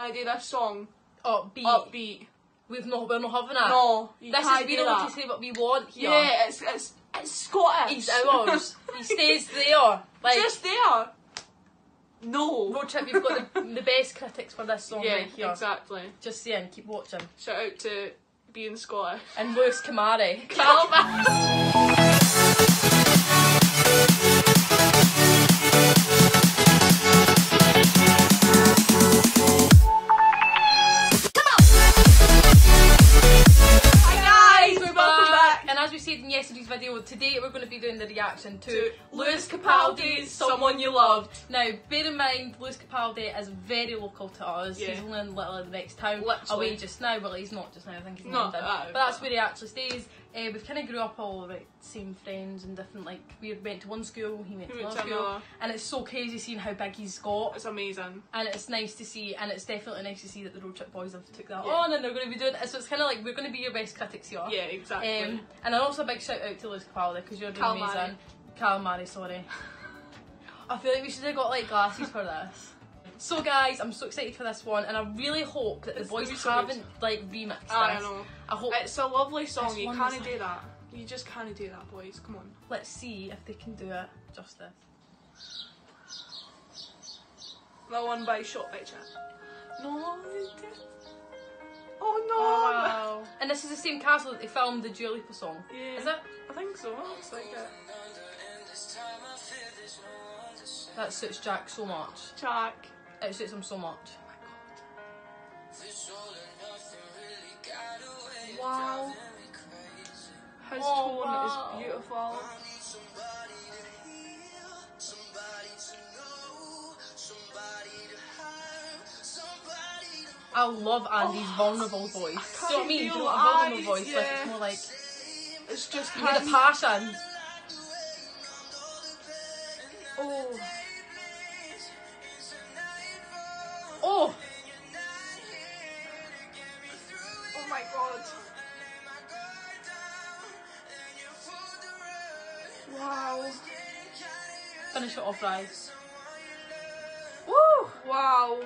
I did a song Upbeat. upbeat. We've not, we're not having that. No, you This can't is we do don't that. want to say what we want here. Yeah, it's it's it's Scottish. He's ours. he stays there. Like, Just there. No. road trip, you've got the, the best critics for this song yeah, right here. exactly. Just saying, keep watching. Shout out to being Scottish. And Lewis Kamari. Calma. reaction to, To Lewis Lewis Capaldi's Capaldi's Someone You Loved. Now, bear in mind, Lewis Capaldi is very local to us. Yeah. He's only in literally the next town Literally. away just now. Well, he's not just now, I think he's in London. that, but that's where he actually stays. Uh, we've kind of grew up all like same friends and different like we went to one school, he went He to went another to school, another. and it's so crazy seeing how big he's got It's amazing. and it's nice to see, and it's definitely nice to see that the Road Trip Boys have took that Yeah. on, and they're going to be doing it. So it's kind of like we're going to be your best critics here. Yeah, exactly. Um, and also a big shout out to Lewis Capaldi because you're doing amazing. Calamari, sorry. I feel like we should have got like glasses for this. So guys, I'm so excited for this one, and I really hope that the It's boys so good. haven't like remixed this. I know. I hope. It's a lovely song. You can't do like- that. You just can't do that, boys. Come on. Let's see if they can do it justice. That one by Shot by Chat. No. Oh no. Oh, wow. And this is the same castle that they filmed the Dua Lipa song. Yeah. Is it? I think so. Looks like it. That suits Jack so much. Jack. It suits him so much. Wow. His Oh, tone wow. is beautiful. I love Andy's oh, vulnerable voice. I you know what I mean? you know feel what a vulnerable Andy's, voice? Like it's more like It's just you get the passion. Oh. Oh, Oh my god. Wow. finish it off right. Woo! Wow.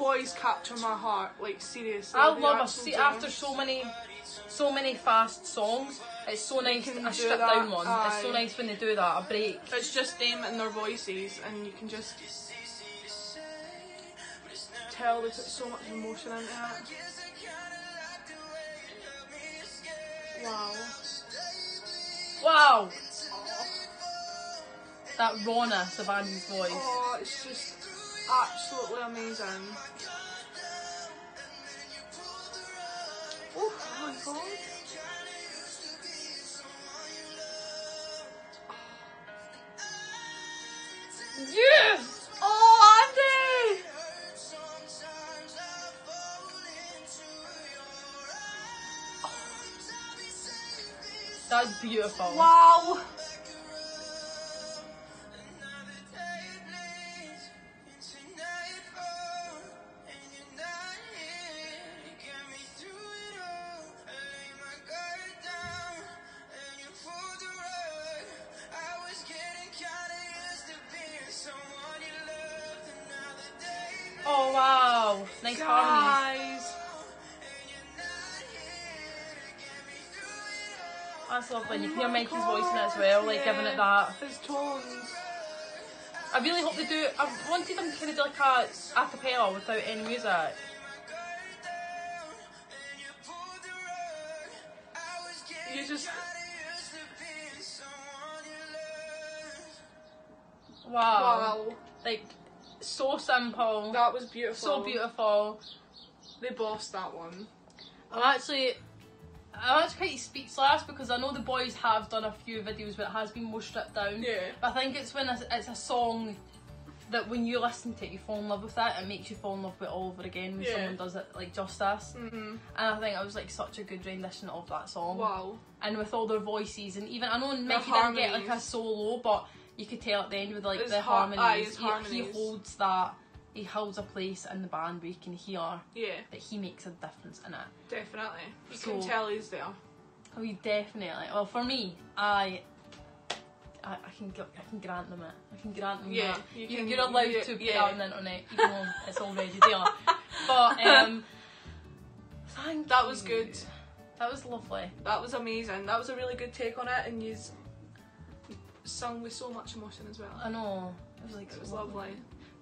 Boys capture my heart, like seriously. I love a actually see after so many, so many fast songs. It's so nice a stripped that, down one. It's so nice when they do that. A break. It's just them and their voices, and you can just tell they put so much emotion into it. Wow. Wow. That rawness of Andy's voice. Oh, it's just absolutely amazing. Oh, my god. Yes. Oh, Andy! That's beautiful. Wow. Nice harmonies. Guys. That's lovely. And you Oh can hear my Mikey's voice in it as well, like giving it that. His tones. I really hope they do. I wanted them to kind of do like a a cappella without any music. You just. Wow. Wow. Like so simple, That was beautiful. so beautiful. They bossed that one. I'm actually. I'm actually quite speechless because I know the boys have done a few videos where it has been more stripped down. Yeah. But I think it's when it's, it's a song that when you listen to it, you fall in love with it. It makes you fall in love with it all over again when Yeah. someone does it like justice. hmm And I think it was like such a good rendition of that song. Wow. And with all their voices, and even I know Mickey didn't get like a solo, but you could tell at the end with like the har- harmonies, aye, his he, he holds that he holds a place in the band where you can hear Yeah, that he makes a difference in it. definitely. You So- can tell he's there. Oh, you definitely. Well, for me, I. I, I can I can grant them it. I can grant them Yeah, that. you can- you're allowed you- to put yeah. that on the internet, even though it's already there. But um, thank That was you. good. That was lovely. That was amazing. That was a really good take on it, and you sung with so much emotion as well. I know. It was like It so was lovely.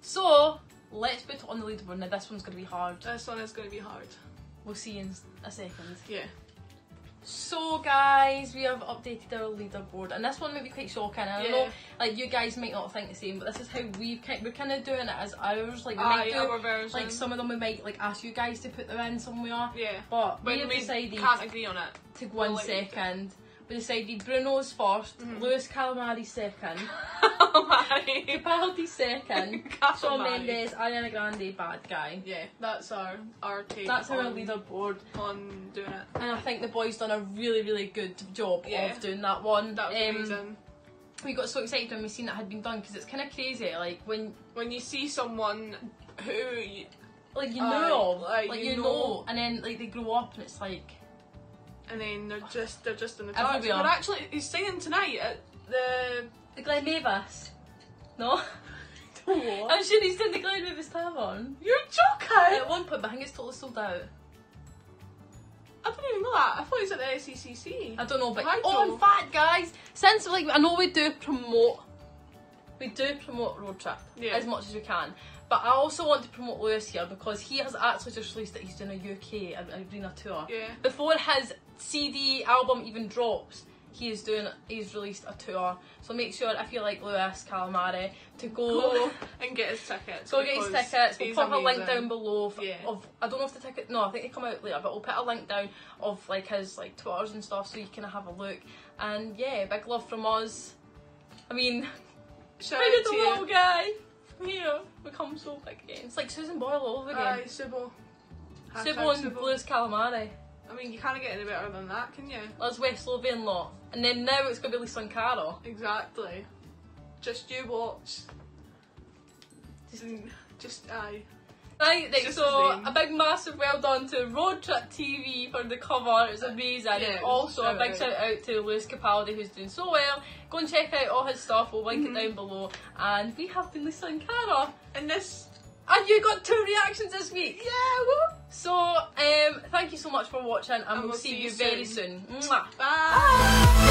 So let's put it on the leaderboard. Now this one's gonna be hard. This one is going to be hard. We'll see in a second. Yeah. So guys, we have updated our leaderboard, and this one may be quite shocking. I Yeah. know, like you guys might not think the same, but this is how we've kind we're kind of doing it as ours. Like we Aye, might do, our version. like some of them we might like ask you guys to put them in somewhere, Yeah. but we When have we decided can't agree on it. to go we'll let you do it. second. We decided Bruno's 1st Mhm. Lewis Calamari second, oh my. Capaldi second, Shawn Calamari. Mendes, Ariana Grande, bad guy. Yeah, that's our our take. That's our leaderboard. on doing it. And I think the boys done a really, really good job Yeah. of doing that one. That was Um, amazing. we got so excited when we seen that had been done because it's kind of crazy. Like when, When you see someone who you, like you know, of, like, like you you know. know. and then like they grow up and it's like and then they're just they're just in the charts. Everywhere. But actually, he's singing tonight at the. the Glenmavis. No, What? I'm sure he's doing the Glenmavis Tavern. You're joking. At one point, but I think it's totally sold out. I didn't even know that. I thought he was at the SECC. I don't know, but Hi, oh, in fact, guys, since like I know we do promote, we do promote road trip Yeah. as much as we can. But I also want to promote Lewis here because he has actually just released that he's doing a UK a- arena tour. Yeah. Before his CD album even drops, he is doing he's released a tour. So make sure if you like Lewis Calamari to go Go and get his tickets. go get his tickets. We'll put a link down below of, Yeah. of I don't know if the ticket no, I think they come out later, but we'll put a link down of like his like Twitters and stuff so you can have a look. And yeah, big love from us. I mean, Shout out to the you. little guy. You know, become so big again. It's like Susan Boyle all over again. Aye. Sybil. Subo and Sybil. Blues Calamari. I mean, you can't get any better than that, can you? That's West Lothian lot. And then now it's going to be Lisa and Cara. Exactly. Just you watch. Just- mm, Just, just Right, like, so a big massive well done to Road Trip TV for the cover, it's amazing. Yeah, and also a big out. shout out to Lewis Capaldi who's doing so well. Go and check out all his stuff, we'll link Mhm. it down below. And we have been Lisa and Cara. And this. And you got two reactions this week! Yeah, woo! So, um, thank you so much for watching and, And we'll, we'll see, you you very soon. soon. Mwah. Bye.